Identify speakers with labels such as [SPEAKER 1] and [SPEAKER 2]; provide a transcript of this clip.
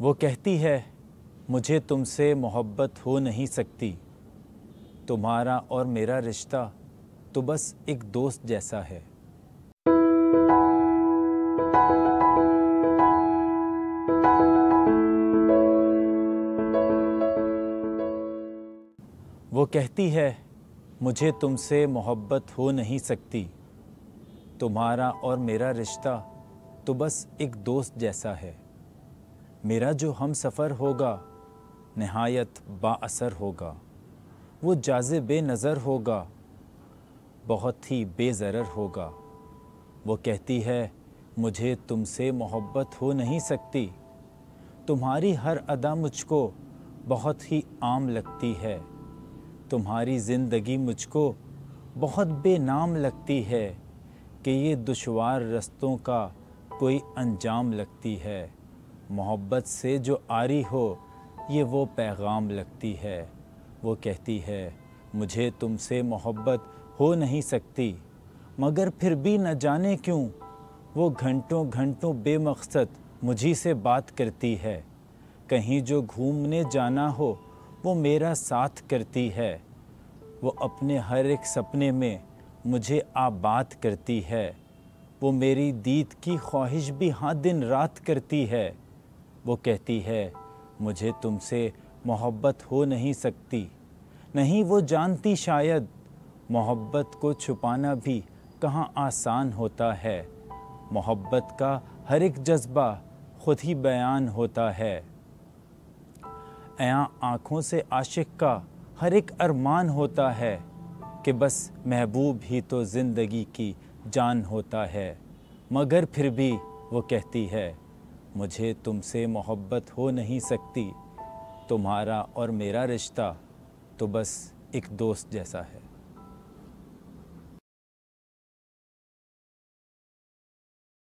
[SPEAKER 1] وہ کہتی ہے، مجھے تم سے محبت ہو نہیں سکتی۔ تمہارا اور میرا رشتہ تو بس ایک دوست جیسا ہے۔ وہ کہتی ہے، مجھے تم سے محبت ہو نہیں سکتی۔ تمہارا اور میرا رشتہ تو بس ایک دوست جیسا ہے۔ میرا جو ہم سفر ہوگا، نہایت با اثر ہوگا۔ وہ جاز بے نظر ہوگا، بہت ہی بے ضرر ہوگا۔ وہ کہتی ہے، مجھے تم سے محبت ہو نہیں سکتی۔ تمہاری ہر ادا مجھ کو بہت ہی عام لگتی ہے۔ تمہاری زندگی مجھ کو بہت بے نام لگتی ہے کہ یہ دشوار رستوں کا کوئی انجام لگتی ہے۔ محبت سے جو آری ہو، یہ وہ پیغام لگتی ہے۔ وہ کہتی ہے، مجھے تم سے محبت ہو نہیں سکتی۔ مگر پھر بھی نہ جانے کیوں، وہ گھنٹوں گھنٹوں بے مقصد مجھی سے بات کرتی ہے۔ کہیں جو گھومنے جانا ہو، وہ میرا ساتھ کرتی ہے۔ وہ اپنے ہر ایک سپنے میں مجھے آباد کرتی ہے۔ وہ میری دید کی خواہش بھی ہاں دن رات کرتی ہے۔ وہ کہتی ہے، مجھے تم سے محبت ہو نہیں سکتی۔ نہیں وہ جانتی شاید، محبت کو چھپانا بھی کہاں آسان ہوتا ہے۔ محبت کا ہر ایک جذبہ خود ہی بیان ہوتا ہے۔ ایاں آنکھوں سے عاشق کا ہر ایک ارمان ہوتا ہے کہ بس محبوب ہی تو زندگی کی جان ہوتا ہے۔ مگر پھر بھی وہ کہتی ہے مجھے تم سے محبت ہو نہیں سکتی، تمہارا اور میرا رشتہ تو بس ایک دوست جیسا ہے۔